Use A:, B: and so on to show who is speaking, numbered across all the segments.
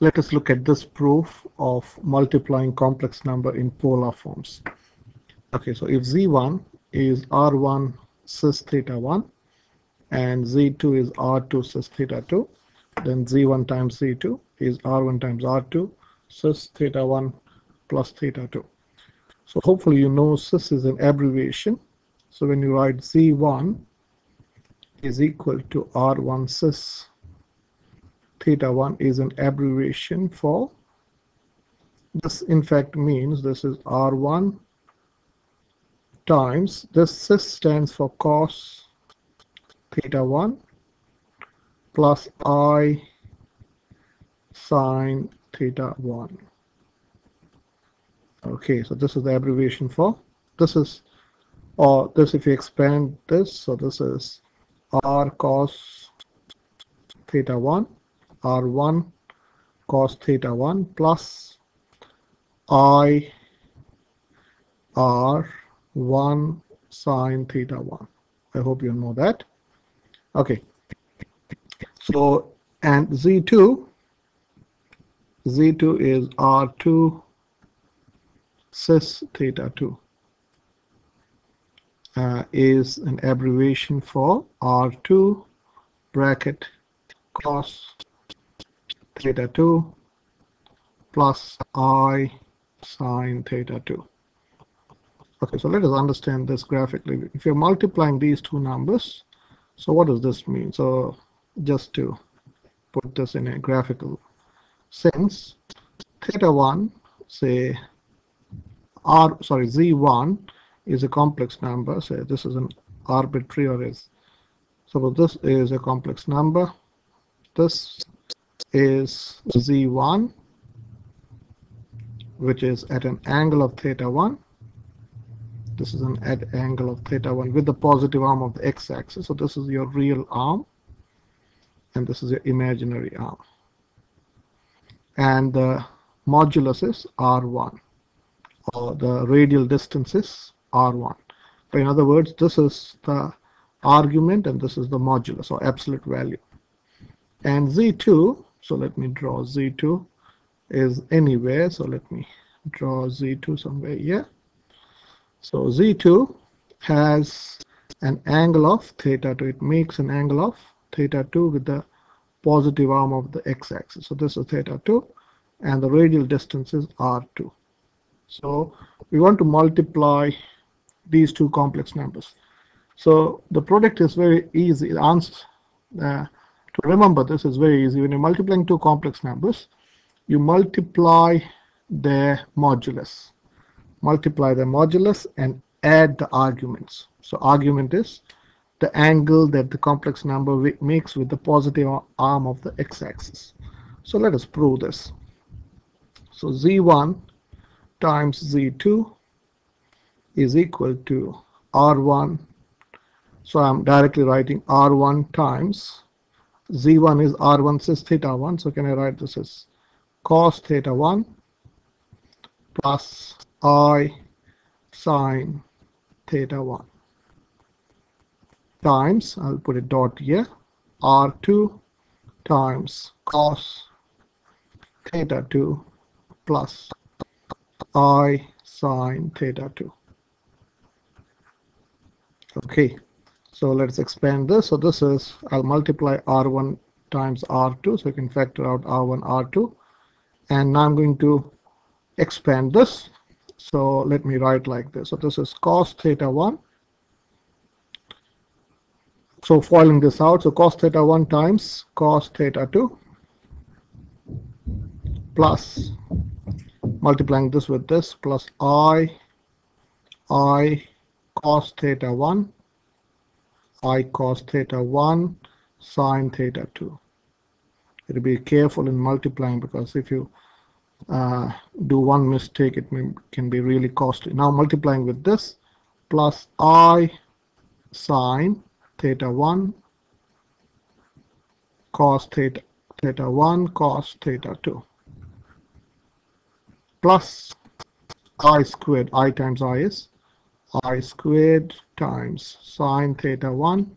A: let us look at this proof of multiplying complex number in polar forms. Okay, so if Z1 is R1 cis theta 1 and Z2 is R2 cis theta 2, then Z1 times Z2 is R1 times R2 cis theta 1 plus theta 2. So hopefully you know cis is an abbreviation. So when you write Z1 is equal to R1 cis theta 1 is an abbreviation for. This in fact means this is R1 times this cis stands for cos theta 1 plus I sine theta 1 okay so this is the abbreviation for. This is or this if you expand this so this is r cos theta 1 r1 cos theta 1 plus i r 1 sine theta 1 i hope you know that. Okay. So and z2 z2 is r2 cis theta 2 uh, is an abbreviation for R2 bracket cos theta 2 plus I sine theta 2. Okay, so let us understand this graphically. If you're multiplying these two numbers, so what does this mean? So just to put this in a graphical sense, theta 1, say R, sorry, Z1 is a complex number. Say this is an arbitrary or is, suppose this is a complex number. This is Z1, which is at an angle of theta 1. This is an at angle of theta 1 with the positive arm of the x-axis. So this is your real arm, and this is your imaginary arm. And the modulus is R1 or the radial distance is r1. in other words, this is the argument and this is the modulus or absolute value. And z2, so let me draw z2 is anywhere. So let me draw z2 somewhere here. So z2 has an angle of theta 2. It makes an angle of theta 2 with the positive arm of the x-axis. So this is theta 2 and the radial distance is r2. So we want to multiply these two complex numbers. So the product is very easy. The answer uh, remember this is very easy. When you're multiplying two complex numbers, you multiply their modulus. Multiply the modulus and add the arguments. So argument is the angle that the complex number makes with the positive arm of the x-axis. So let us prove this. So z1 times z2 is equal to r1 so I'm directly writing r1 times z1 is r1 cis theta 1 so can I write this as cos theta 1 plus i sine theta 1 times I'll put a dot here r2 times cos theta 2 plus i sine theta 2 okay so let's expand this. So this is I'll multiply r1 times r2 so you can factor out r1 r2 and now I'm going to expand this. So let me write like this. So this is cos theta 1 so foiling this out. So cos theta 1 times cos theta 2 plus multiplying this with this plus i i cos theta 1 i cos theta 1 sine theta 2 It'll be careful in multiplying because if you uh, do one mistake it may, can be really costly. Now multiplying with this plus i sine theta 1 cos theta theta 1 cos theta 2 plus i squared i times i is i squared times sine theta 1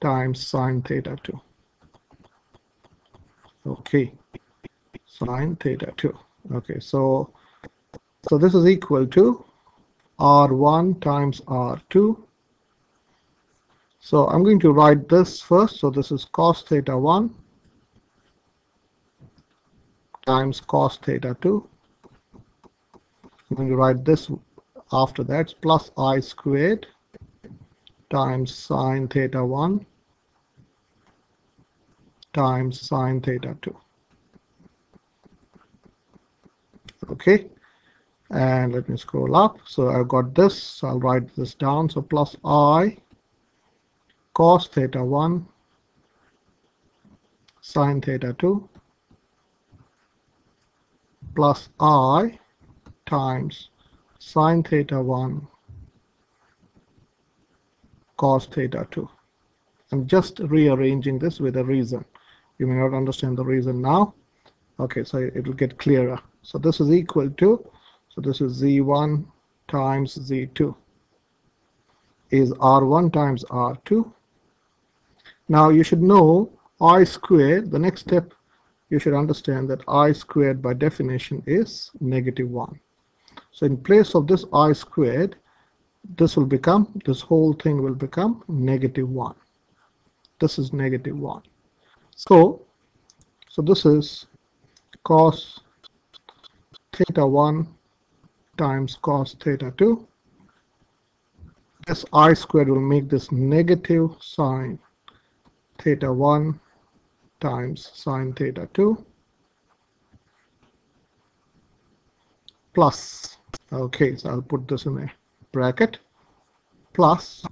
A: times sine theta 2. okay. Sine theta 2 okay so so this is equal to r1 times r2 so I'm going to write this first. So this is cos theta 1 times cos theta 2 I'm going to write this after that plus i squared times sine theta 1 times sine theta 2 okay. And let me scroll up. So I've got this. So I'll write this down. So plus i cos theta 1 sine theta 2 plus i times sine theta 1 cos theta 2 I'm just rearranging this with a reason you may not understand the reason now okay so it will get clearer so this is equal to, so this is Z1 times Z2 is R1 times R2. Now you should know I squared, the next step you should understand that I squared by definition is negative 1. So in place of this I squared, this will become, this whole thing will become negative 1. This is negative 1. So, so this is cos theta 1 times cos theta 2. This i squared will make this negative sine theta 1 times sine theta 2 plus, okay, so I'll put this in a bracket, plus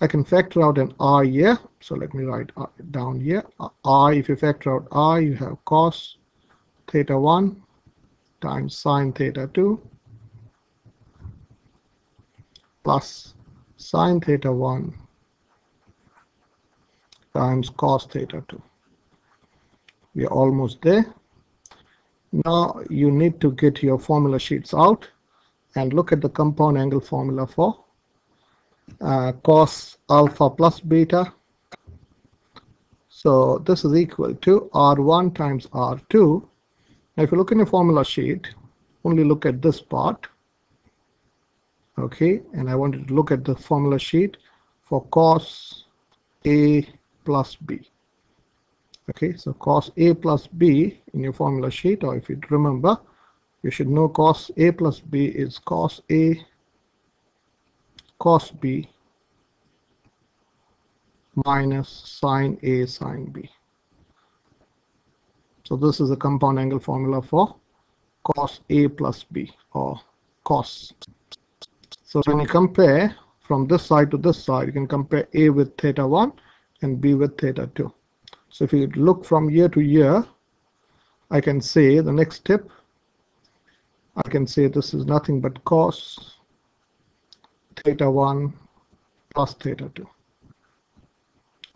A: I can factor out an i here, so let me write uh, down here, uh, i, if you factor out i, you have cos theta 1 times sine theta 2 plus sine theta 1 times cos theta 2. We are almost there. Now you need to get your formula sheets out and look at the compound angle formula for uh, cos alpha plus beta. So this is equal to R1 times R2 now, if you look in the formula sheet, only look at this part. Okay, and I wanted to look at the formula sheet for cos A plus B. Okay, so cos A plus B in your formula sheet, or if you remember, you should know cos A plus B is cos A cos B minus sine A sine B. So this is a compound angle formula for cos A plus B or cos. So when you compare from this side to this side, you can compare A with theta 1 and B with theta 2. So if you look from year to year, I can say the next step, I can say this is nothing but cos theta 1 plus theta 2.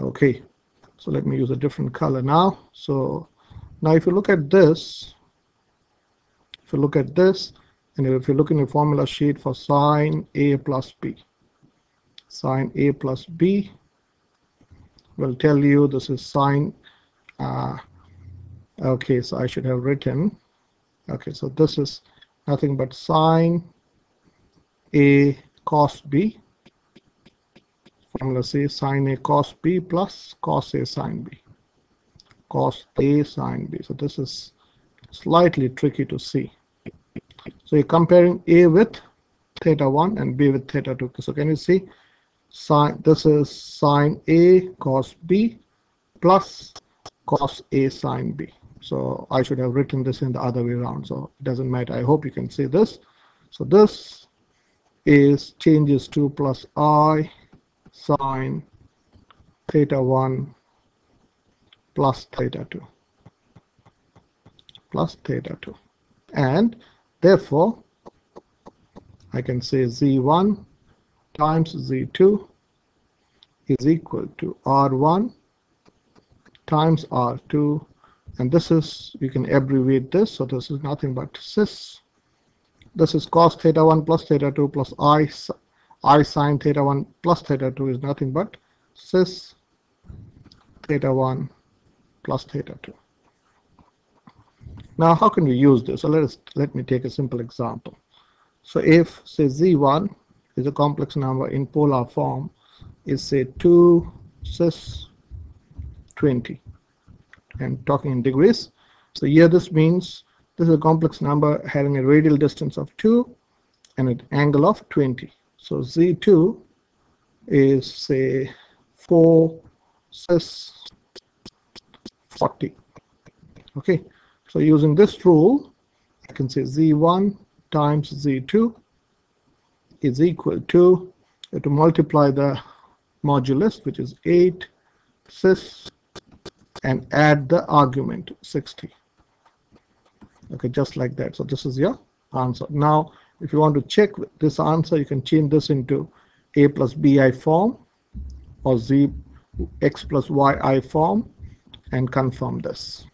A: Okay, so let me use a different color now. So now, if you look at this, if you look at this, and if you look in the formula sheet for sine A plus B, sine A plus B will tell you this is sine, uh, okay, so I should have written, okay, so this is nothing but sine A cos B, formula says sine A cos B plus cos A sine B cos A sine B. So this is slightly tricky to see. So you're comparing A with theta 1 and B with theta 2. So can you see sine this is sine A cos B plus cos A sine B. So I should have written this in the other way around. So it doesn't matter. I hope you can see this. So this is changes to plus I sine theta 1 plus theta 2 plus theta 2 and therefore I can say z1 times z2 is equal to r1 times r2 and this is you can abbreviate this so this is nothing but cis this is cos theta 1 plus theta 2 plus i i sine theta 1 plus theta 2 is nothing but cis theta 1 plus theta 2. Now, how can we use this? So let us let me take a simple example. So if say z1 is a complex number in polar form, is say 2 cis 20. And talking in degrees. So here this means this is a complex number having a radial distance of 2 and an angle of 20. So z2 is say 4 cis 40. Okay, so using this rule, I can say z1 times z2 is equal to, to multiply the modulus, which is 8 cis, and add the argument 60. Okay, just like that. So this is your answer. Now, if you want to check this answer, you can change this into a plus bi form or z x plus yi form and confirm this.